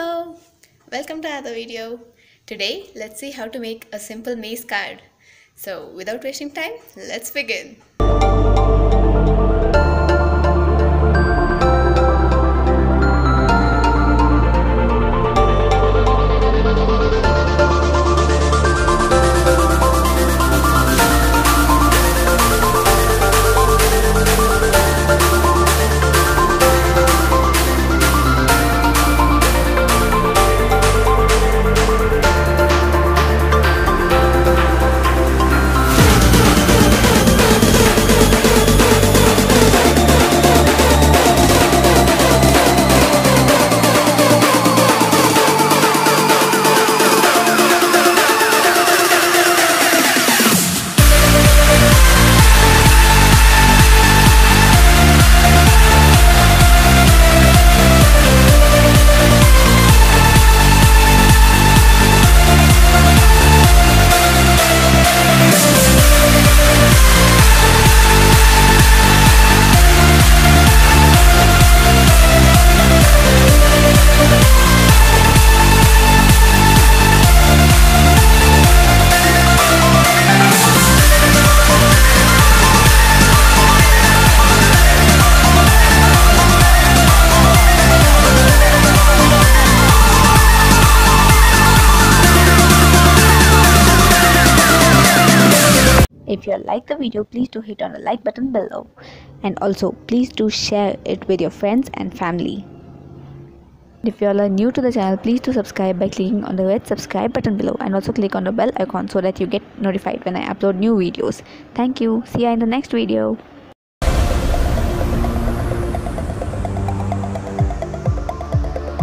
Hello! Welcome to another video. Today, let's see how to make a simple maze card. So, without wasting time, let's begin. If you like the video, please do hit on the like button below. And also, please do share it with your friends and family. If you all are new to the channel, please do subscribe by clicking on the red subscribe button below and also click on the bell icon so that you get notified when I upload new videos. Thank you. See you in the next video.